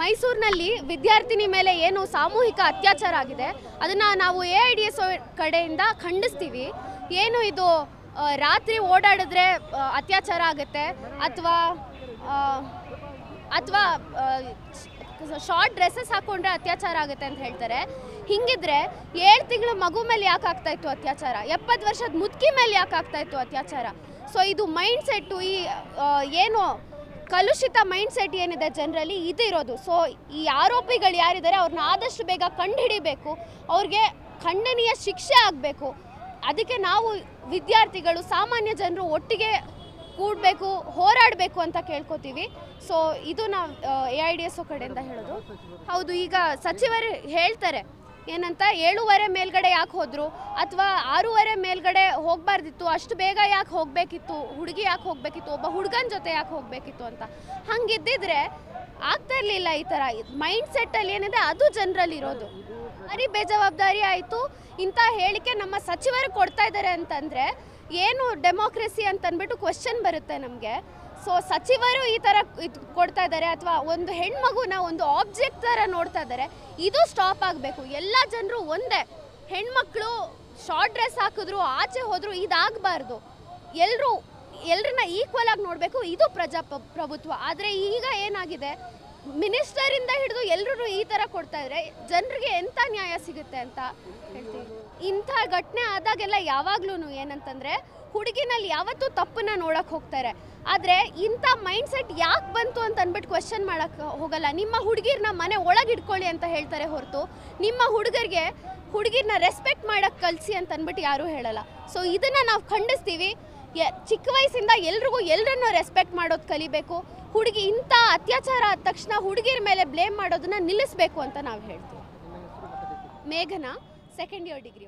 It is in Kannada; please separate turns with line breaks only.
ಮೈಸೂರಿನಲ್ಲಿ ವಿದ್ಯಾರ್ಥಿನಿ ಮೇಲೆ ಏನು ಸಾಮೂಹಿಕ ಅತ್ಯಾಚಾರ ಆಗಿದೆ, ಅದನ್ನು ನಾವು ಎ ಐ ಡಿ ಕಡೆಯಿಂದ ಖಂಡಿಸ್ತೀವಿ. ಏನು ಇದು ರಾತ್ರಿ ಓಡಾಡಿದ್ರೆ ಅತ್ಯಾಚಾರ ಆಗುತ್ತೆ ಅಥವಾ ಅಥವಾ ಶಾರ್ಟ್ ಡ್ರೆಸ್ಸಸ್ ಹಾಕೊಂಡ್ರೆ ಅತ್ಯಾಚಾರ ಆಗುತ್ತೆ ಅಂತ ಹೇಳ್ತಾರೆ. ಹಿಂಗಿದ್ರೆ ಏಳು ತಿಂಗಳ ಮಗು ಮೇಲೆ ಯಾಕೆ ಆಗ್ತಾ ಇತ್ತು ಅತ್ಯಾಚಾರ? ಎಪ್ಪತ್ತು ವರ್ಷದ ಮುದುಕಿ ಮೇಲೆ ಯಾಕೆ ಆಗ್ತಾ ಇತ್ತು ಅತ್ಯಾಚಾರ? ಸೊ ಇದು ಮೈಂಡ್ ಸೆಟ್ಟು ಈ ಏನು ಕಲುಷಿತ ಮೈಂಡ್ ಸೆಟ್ ಏನಿದೆ ಜನರಲ್ಲಿ, ಇದು ಇರೋದು. ಸೊ ಈ ಆರೋಪಿಗಳು ಯಾರಿದ್ದಾರೆ ಅವ್ರನ್ನ ಆದಷ್ಟು ಬೇಗ ಕಂಡುಹಿಡಿಬೇಕು. ಅವ್ರಿಗೆ ಖಂಡನೀಯ ಶಿಕ್ಷೆ ಆಗಬೇಕು. ಅದಕ್ಕೆ ನಾವು ವಿದ್ಯಾರ್ಥಿಗಳು, ಸಾಮಾನ್ಯ ಜನರು ಒಟ್ಟಿಗೆ ಕೂಡಬೇಕು, ಹೋರಾಡಬೇಕು ಅಂತ ಕೇಳ್ಕೊತೀವಿ. ಸೊ ಇದು ನಾವು ಎ ಐ ಡಿ ಎಸ್ ಕಡೆಯಿಂದ ಹೇಳೋದು. ಹೌದು, ಈಗ ಸಚಿವರು ಹೇಳ್ತಾರೆ ಏನಂತ ಏಳುವರೆ ಮೇಲ್ಗಡೆ ಯಾಕೆ ಹೋದ್ರು ಅಥವಾ ಆರೂವರೆ ಮೇಲ್ಗಡೆ ಹೋಗಬಾರ್ದಿತ್ತು, ಅಷ್ಟು ಬೇಗ ಯಾಕೆ ಹೋಗಬೇಕಿತ್ತು, ಹುಡುಗಿ ಯಾಕೆ ಹೋಗಬೇಕಿತ್ತು, ಒಬ್ಬ ಹುಡುಗನ ಜೊತೆ ಯಾಕೆ ಹೋಗಬೇಕಿತ್ತು ಅಂತ. ಹಂಗಿದ್ದಿದ್ರೆ ಆಗ್ತಾ ಇರಲಿಲ್ಲ ಈ ಥರ ಮೈಂಡ್ ಸೆಟ್ಟಲ್ಲಿ ಏನಿದೆ ಅದು ಜನರಲ್ಲಿ ಇರೋದು. ಬರೀ ಬೇಜವಾಬ್ದಾರಿ ಆಯಿತು. ಇಂಥ ಹೇಳಿಕೆ ನಮ್ಮ ಸಚಿವರು ಕೊಡ್ತಾ ಇದ್ದಾರೆ ಅಂತಂದರೆ ಏನು ಡೆಮೋಕ್ರೆಸಿ ಅಂತ ಅಂದ್ಬಿಟ್ಟು ಕ್ವಶನ್ ಬರುತ್ತೆ ನಮಗೆ. ಸೊ ಸಚಿವರು ಈ ಥರ ಇದು ಕೊಡ್ತಾ ಇದ್ದಾರೆ ಅಥವಾ ಒಂದು ಹೆಣ್ಮಗುನ ಒಂದು ಆಬ್ಜೆಕ್ಟ್ ಥರ ನೋಡ್ತಾ ಇದ್ದಾರೆ ಇದು ಸ್ಟಾಪ್ ಆಗಬೇಕು. ಎಲ್ಲ ಜನರು ಒಂದೇ. ಹೆಣ್ಮಕ್ಳು ಶಾರ್ಟ್ ಡ್ರೆಸ್ ಹಾಕಿದ್ರು, ಆಚೆ ಹೋದ್ರು, ಇದಾಗಬಾರ್ದು. ಎಲ್ಲರೂ ಎಲ್ಲರನ್ನ ಈಕ್ವಲ್ ಆಗಿ ನೋಡಬೇಕು. ಇದು ಪ್ರಜಾಪ್ರಭುತ್ವ. ಆದರೆ ಈಗ ಏನಾಗಿದೆ? ಮಿನಿಸ್ಟರಿಂದ ಹಿಡಿದು ಎಲ್ಲರೂ ಈ ಥರ ಕೊಡ್ತಾ ಇದ್ರೆ ಜನರಿಗೆ ಎಂಥ ನ್ಯಾಯ ಸಿಗುತ್ತೆ ಅಂತ ಹೇಳ್ತೀವಿ. ಇಂಥ ಘಟನೆ ಆದಾಗೆಲ್ಲ ಯಾವಾಗ್ಲೂ ಏನಂತಂದ್ರೆ ಹುಡುಗಿನಲ್ಲಿ ಯಾವತ್ತೂ ತಪ್ಪನ್ನ ನೋಡಕ್ ಹೋಗ್ತಾರೆ. ಆದರೆ ಇಂಥ ಮೈಂಡ್ ಸೆಟ್ ಯಾಕೆ ಬಂತು ಅಂತ ಅಂದ್ಬಿಟ್ಟು ಕ್ವೆಶನ್ ಮಾಡಕ್ ಹೋಗಲ್ಲ. ನಿಮ್ಮ ಹುಡುಗಿರ್ನ ಮನೆ ಒಳಗೆ ಇಟ್ಕೊಳ್ಳಿ ಅಂತ ಹೇಳ್ತಾರೆ ಹೊರತು ನಿಮ್ಮ ಹುಡುಗರಿಗೆ ಹುಡುಗಿರ್ನ ರೆಸ್ಪೆಕ್ಟ್ ಮಾಡಕ್ ಕಲಿಸಿ ಅಂತ ಅಂದ್ಬಿಟ್ಟು ಯಾರೂ ಹೇಳಲ್ಲ. ಸೊ ಇದನ್ನ ನಾವು ಖಂಡಿಸ್ತೀವಿ. ಚಿಕ್ಕ ವಯಸ್ಸಿಂದ ಎಲ್ರಿಗೂ ಎಲ್ಲರನ್ನೂ ರೆಸ್ಪೆಕ್ಟ್ ಮಾಡೋದು ಕಲಿಬೇಕು. ಹುಡುಗಿ ಇಂಥ ಅತ್ಯಾಚಾರ ಆದ ತಕ್ಷಣ ಹುಡುಗಿರ ಮೇಲೆ ಬ್ಲೇಮ್ ಮಾಡೋದನ್ನ ನಿಲ್ಲಿಸಬೇಕು ಅಂತ ನಾವು ಹೇಳ್ತೀವಿ. ಮೇಘನಾ ಸೆಕೆಂಡ್ ಇಯರ್ ಡಿಗ್ರಿ